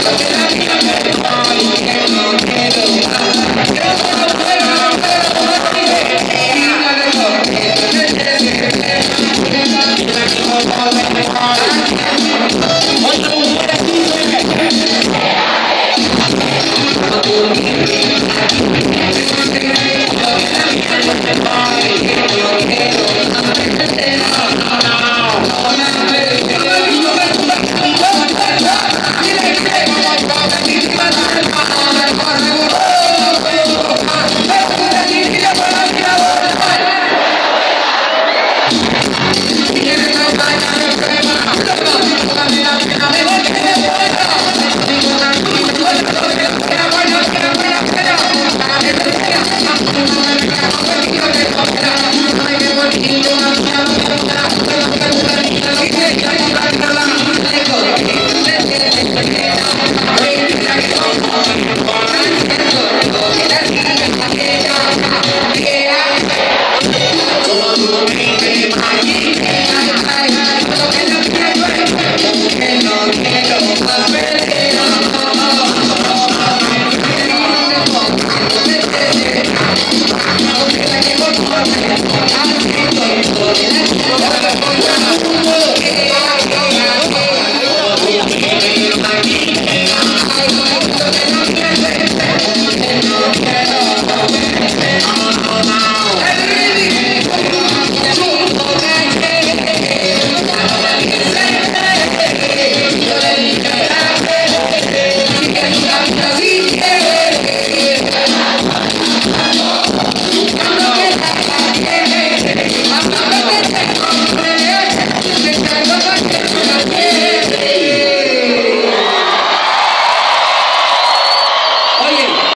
みんなね。Thank you.